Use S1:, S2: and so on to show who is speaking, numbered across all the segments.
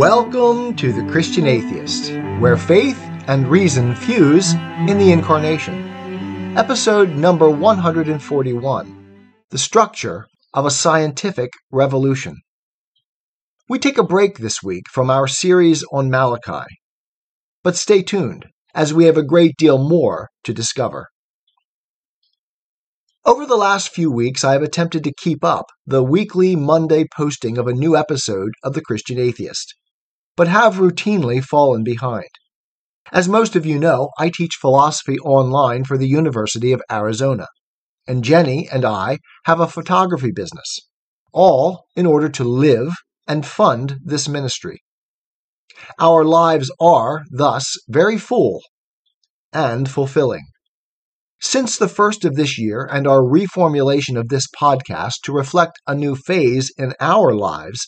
S1: Welcome to The Christian Atheist, where faith and reason fuse in the Incarnation. Episode number 141 The Structure of a Scientific Revolution. We take a break this week from our series on Malachi. But stay tuned, as we have a great deal more to discover. Over the last few weeks, I have attempted to keep up the weekly Monday posting of a new episode of The Christian Atheist, but have routinely fallen behind. As most of you know, I teach philosophy online for the University of Arizona, and Jenny and I have a photography business, all in order to live and fund this ministry. Our lives are, thus, very full and fulfilling. Since the first of this year and our reformulation of this podcast to reflect a new phase in our lives,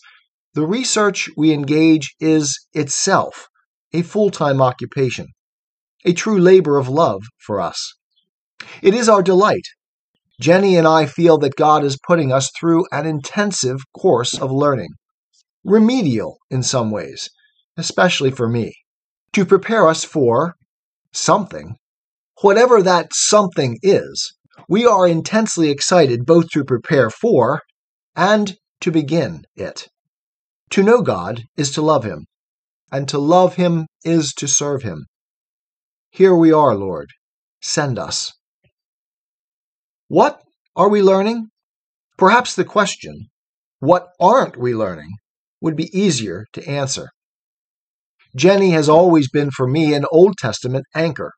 S1: the research we engage is itself a full time occupation, a true labor of love for us. It is our delight. Jenny and I feel that God is putting us through an intensive course of learning, remedial in some ways, especially for me, to prepare us for something Whatever that something is, we are intensely excited both to prepare for and to begin it. To know God is to love Him, and to love Him is to serve Him. Here we are, Lord. Send us. What are we learning? Perhaps the question, what aren't we learning, would be easier to answer. Jenny has always been for me an Old Testament anchor.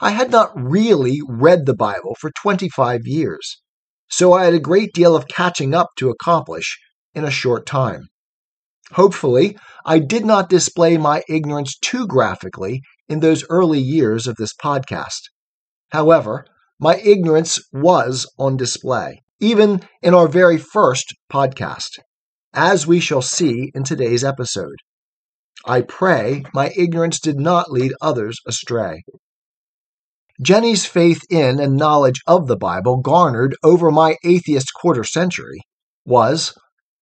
S1: I had not really read the Bible for 25 years, so I had a great deal of catching up to accomplish in a short time. Hopefully, I did not display my ignorance too graphically in those early years of this podcast. However, my ignorance was on display, even in our very first podcast, as we shall see in today's episode. I pray my ignorance did not lead others astray. Jenny's faith in and knowledge of the Bible, garnered over my atheist quarter century, was,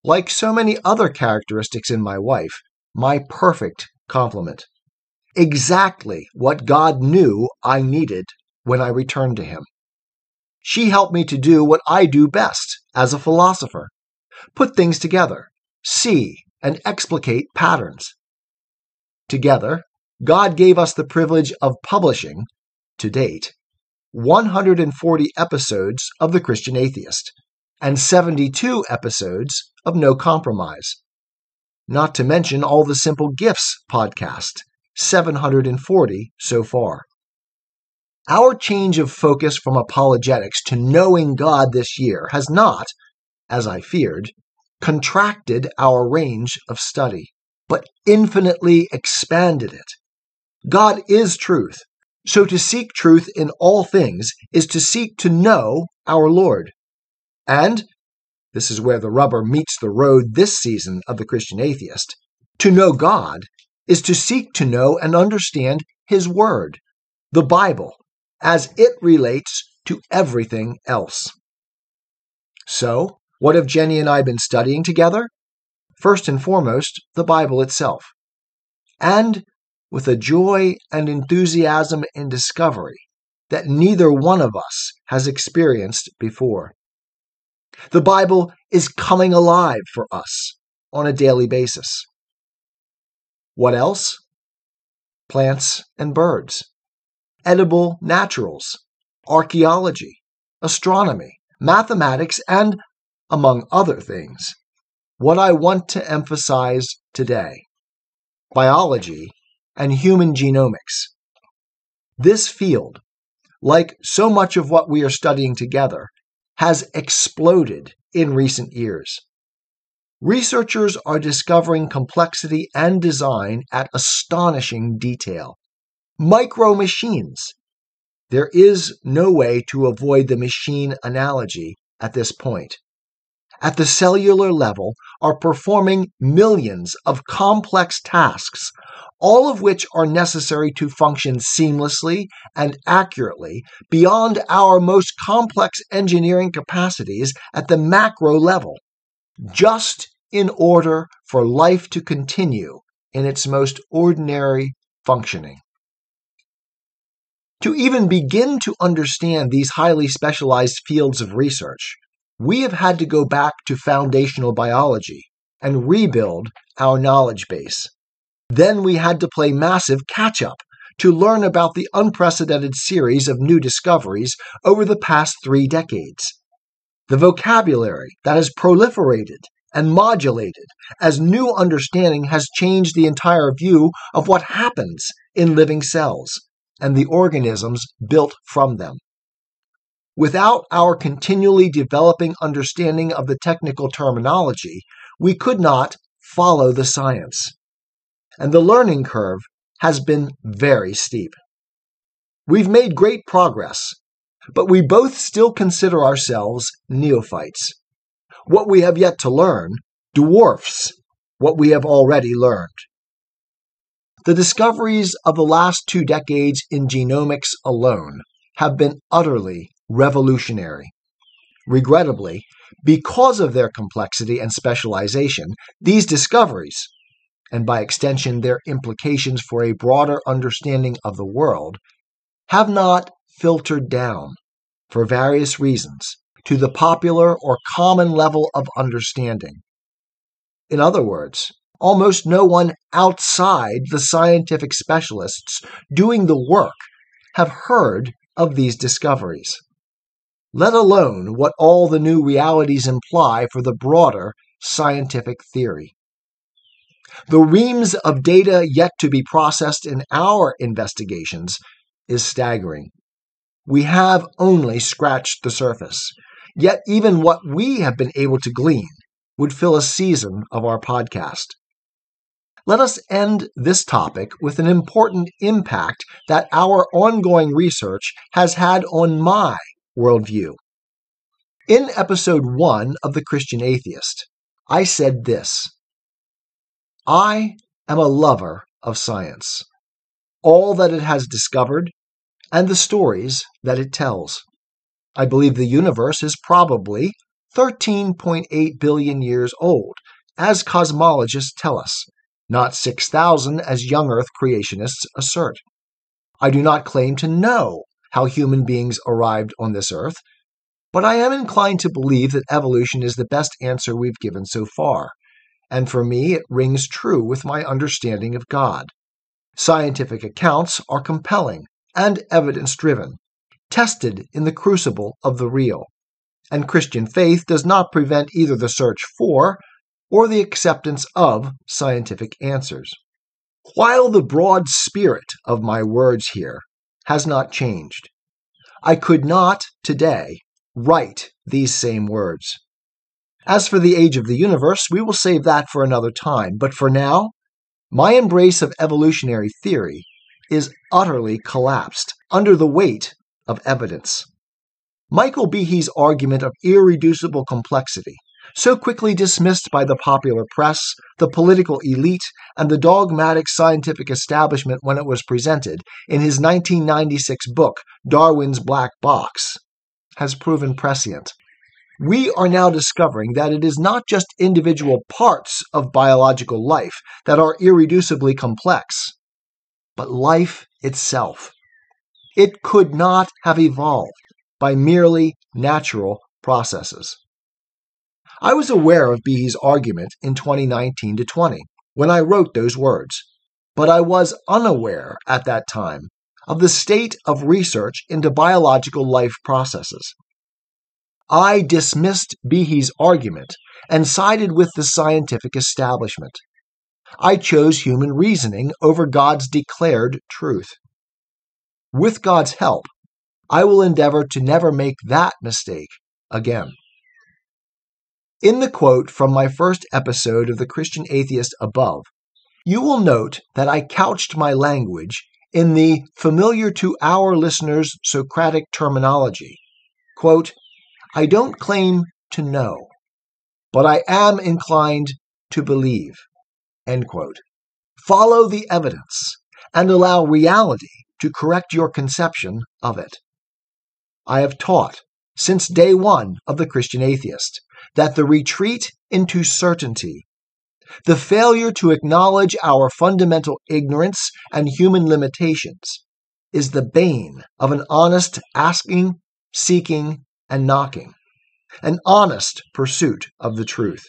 S1: like so many other characteristics in my wife, my perfect complement. Exactly what God knew I needed when I returned to Him. She helped me to do what I do best as a philosopher put things together, see and explicate patterns. Together, God gave us the privilege of publishing to date 140 episodes of The Christian Atheist and 72 episodes of No Compromise. Not to mention all the Simple Gifts podcast, 740 so far. Our change of focus from apologetics to knowing God this year has not, as I feared, contracted our range of study, but infinitely expanded it. God is truth, so to seek truth in all things is to seek to know our Lord. And, this is where the rubber meets the road this season of the Christian atheist, to know God is to seek to know and understand His Word, the Bible, as it relates to everything else. So, what have Jenny and I been studying together? First and foremost, the Bible itself. And with a joy and enthusiasm in discovery that neither one of us has experienced before. The Bible is coming alive for us on a daily basis. What else? Plants and birds, edible naturals, archaeology, astronomy, mathematics, and, among other things, what I want to emphasize today biology and human genomics. This field, like so much of what we are studying together, has exploded in recent years. Researchers are discovering complexity and design at astonishing detail. Micro machines. There is no way to avoid the machine analogy at this point at the cellular level are performing millions of complex tasks, all of which are necessary to function seamlessly and accurately beyond our most complex engineering capacities at the macro level, just in order for life to continue in its most ordinary functioning. To even begin to understand these highly specialized fields of research, we have had to go back to foundational biology and rebuild our knowledge base. Then we had to play massive catch up to learn about the unprecedented series of new discoveries over the past three decades. The vocabulary that has proliferated and modulated as new understanding has changed the entire view of what happens in living cells and the organisms built from them. Without our continually developing understanding of the technical terminology, we could not follow the science. And the learning curve has been very steep. We've made great progress, but we both still consider ourselves neophytes. What we have yet to learn dwarfs what we have already learned. The discoveries of the last two decades in genomics alone have been utterly revolutionary. Regrettably, because of their complexity and specialization, these discoveries, and by extension their implications for a broader understanding of the world, have not filtered down, for various reasons, to the popular or common level of understanding. In other words, almost no one outside the scientific specialists doing the work have heard of these discoveries, let alone what all the new realities imply for the broader scientific theory. The reams of data yet to be processed in our investigations is staggering. We have only scratched the surface, yet, even what we have been able to glean would fill a season of our podcast. Let us end this topic with an important impact that our ongoing research has had on my worldview. In episode one of The Christian Atheist, I said this I am a lover of science, all that it has discovered, and the stories that it tells. I believe the universe is probably 13.8 billion years old, as cosmologists tell us, not 6,000 as young Earth creationists assert. I do not claim to know how human beings arrived on this Earth, but I am inclined to believe that evolution is the best answer we've given so far, and for me it rings true with my understanding of God. Scientific accounts are compelling and evidence driven, tested in the crucible of the real, and Christian faith does not prevent either the search for or the acceptance of scientific answers. While the broad spirit of my words here has not changed, I could not today write these same words. As for the age of the universe, we will save that for another time, but for now, my embrace of evolutionary theory is utterly collapsed under the weight of evidence. Michael Behe's argument of irreducible complexity so quickly dismissed by the popular press, the political elite, and the dogmatic scientific establishment when it was presented in his 1996 book, Darwin's Black Box, has proven prescient. We are now discovering that it is not just individual parts of biological life that are irreducibly complex, but life itself. It could not have evolved by merely natural processes. I was aware of Behe's argument in 2019 to 20 when I wrote those words, but I was unaware at that time of the state of research into biological life processes. I dismissed Behe's argument and sided with the scientific establishment. I chose human reasoning over God's declared truth. With God's help, I will endeavor to never make that mistake again. In the quote from my first episode of The Christian Atheist above, you will note that I couched my language in the familiar to our listeners Socratic terminology. Quote, I don't claim to know, but I am inclined to believe. End quote. Follow the evidence and allow reality to correct your conception of it. I have taught since day one of the Christian atheist that the retreat into certainty. The failure to acknowledge our fundamental ignorance and human limitations is the bane of an honest asking, seeking, and knocking, an honest pursuit of the truth.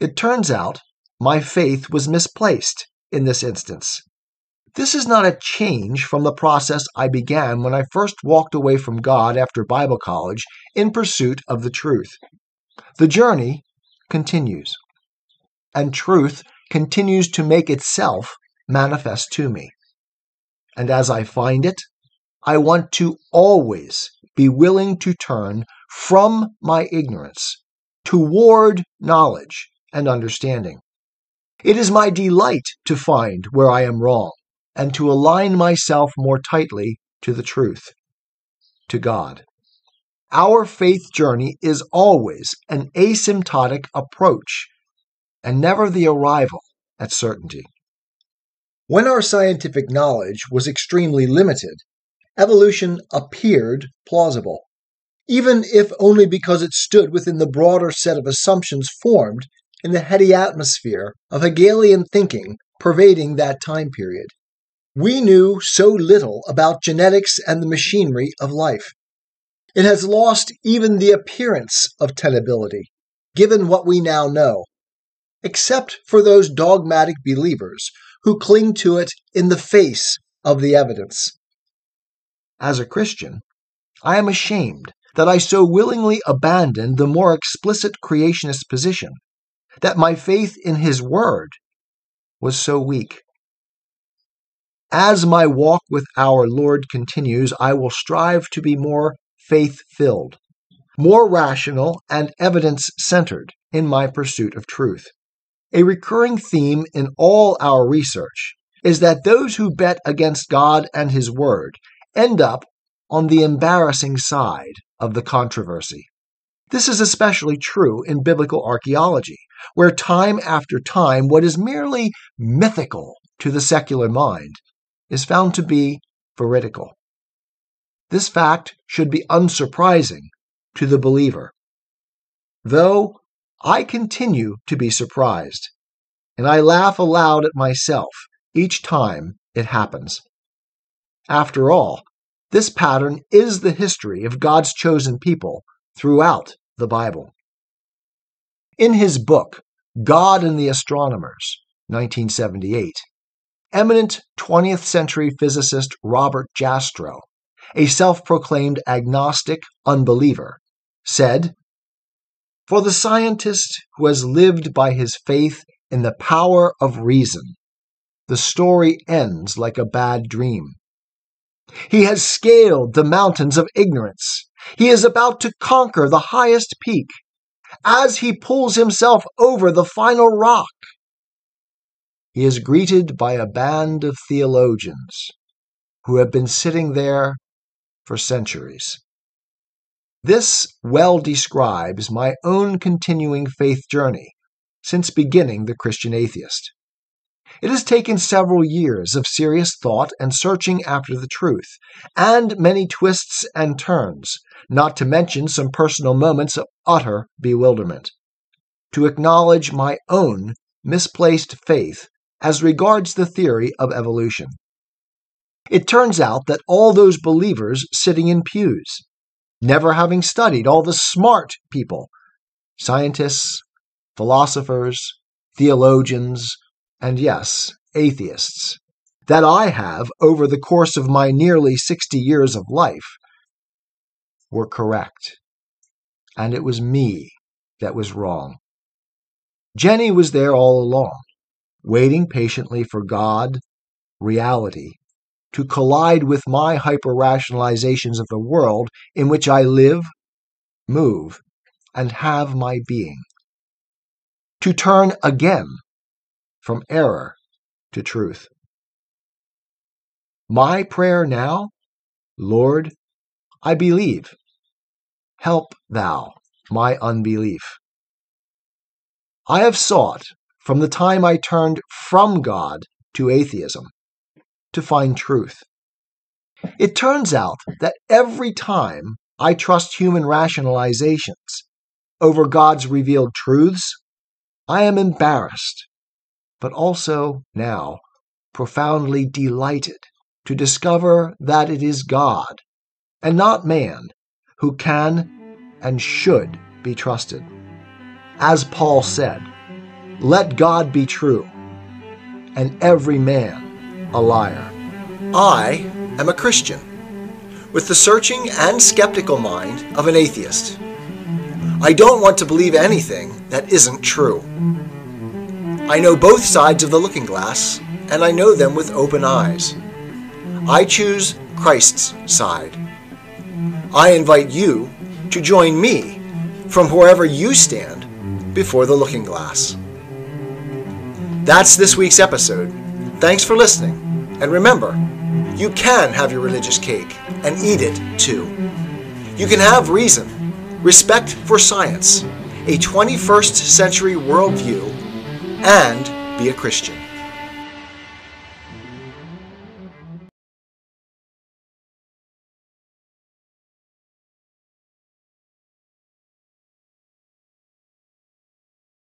S1: It turns out my faith was misplaced in this instance. This is not a change from the process I began when I first walked away from God after Bible college in pursuit of the truth. The journey continues, and truth continues to make itself manifest to me. And as I find it, I want to always be willing to turn from my ignorance toward knowledge and understanding. It is my delight to find where I am wrong and to align myself more tightly to the truth, to God. Our faith journey is always an asymptotic approach and never the arrival at certainty. When our scientific knowledge was extremely limited, evolution appeared plausible, even if only because it stood within the broader set of assumptions formed in the heady atmosphere of Hegelian thinking pervading that time period. We knew so little about genetics and the machinery of life. It has lost even the appearance of tenability, given what we now know, except for those dogmatic believers who cling to it in the face of the evidence. As a Christian, I am ashamed that I so willingly abandoned the more explicit creationist position, that my faith in His Word was so weak. As my walk with our Lord continues, I will strive to be more faith filled, more rational and evidence centered in my pursuit of truth. A recurring theme in all our research is that those who bet against God and His Word end up on the embarrassing side of the controversy. This is especially true in biblical archaeology, where time after time what is merely mythical to the secular mind is found to be veridical. This fact should be unsurprising to the believer. Though I continue to be surprised, and I laugh aloud at myself each time it happens. After all, this pattern is the history of God's chosen people throughout the Bible. In his book, God and the Astronomers, 1978, eminent 20th century physicist Robert Jastrow, a self proclaimed agnostic unbeliever, said, For the scientist who has lived by his faith in the power of reason, the story ends like a bad dream. He has scaled the mountains of ignorance. He is about to conquer the highest peak. As he pulls himself over the final rock, he is greeted by a band of theologians who have been sitting there for centuries. This well describes my own continuing faith journey since beginning the Christian atheist. It has taken several years of serious thought and searching after the truth, and many twists and turns, not to mention some personal moments of utter bewilderment, to acknowledge my own misplaced faith as regards the theory of evolution. It turns out that all those believers sitting in pews, never having studied all the smart people, scientists, philosophers, theologians, and yes, atheists, that I have over the course of my nearly 60 years of life, were correct. And it was me that was wrong. Jenny was there all along waiting patiently for God, reality, to collide with my hyper rationalizations of the world in which I live, move, and have my being. To turn again from error to truth. My prayer now, Lord, I believe. Help thou my unbelief. I have sought from the time I turned from God to atheism to find truth. It turns out that every time I trust human rationalizations, over God's revealed truths, I am embarrassed, but also now profoundly delighted to discover that it is God and not man who can and should be trusted. As Paul said, let God be true and every man a liar. I am a Christian with the searching and skeptical mind of an atheist. I don't want to believe anything that isn't true. I know both sides of the looking glass, and I know them with open eyes. I choose Christ's side. I invite you to join me from wherever you stand before the looking glass. That's this week's episode. Thanks for listening. And remember, you can have your religious cake and eat it too. You can have reason respect for science, a 21st century worldview, and be a Christian.